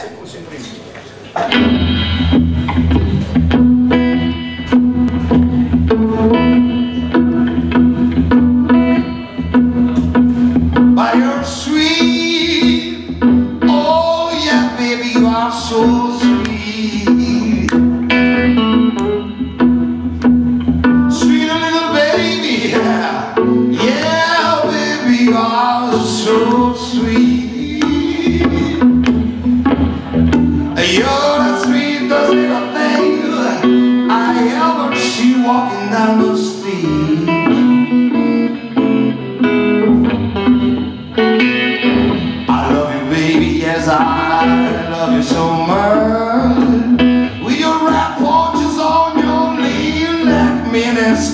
Gracias por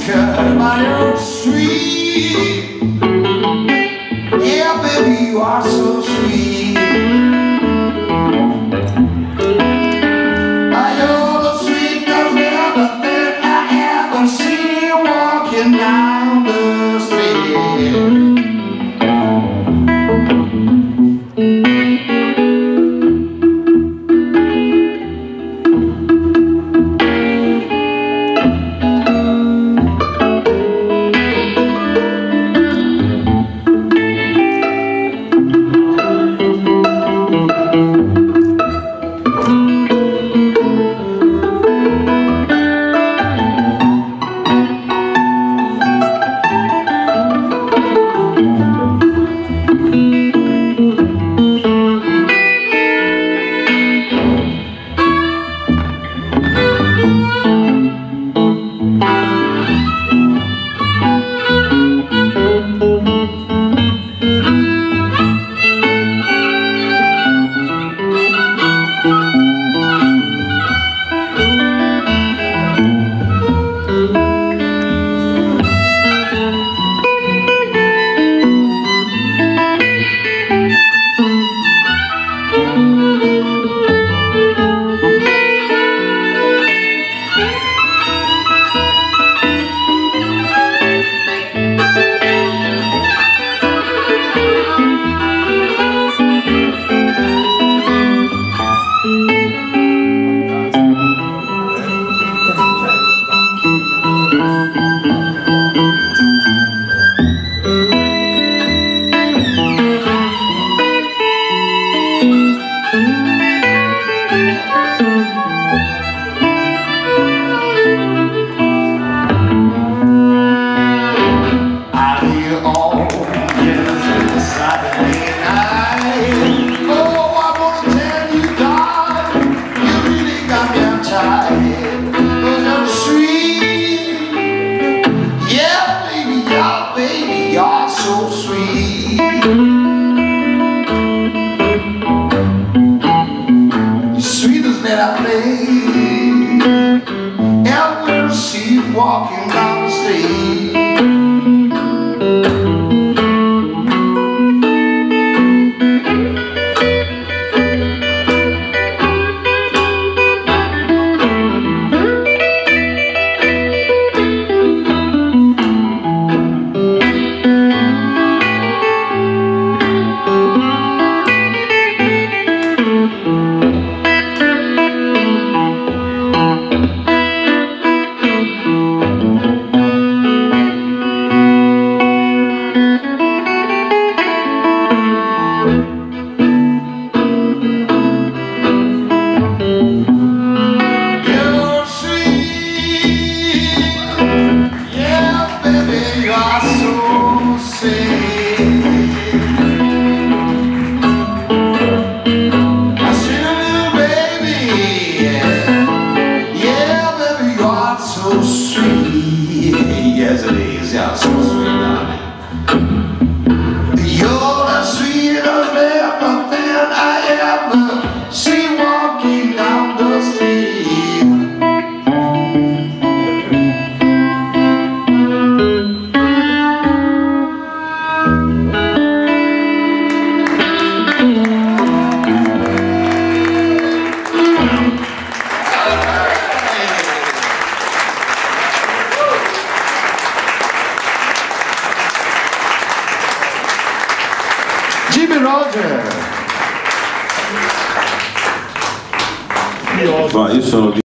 cut my own sweet. Yeah, baby, you are so sweet. You're the sweetest little thing I ever see walking down. walking down the street. Jimmy Rogers. Bom, isso é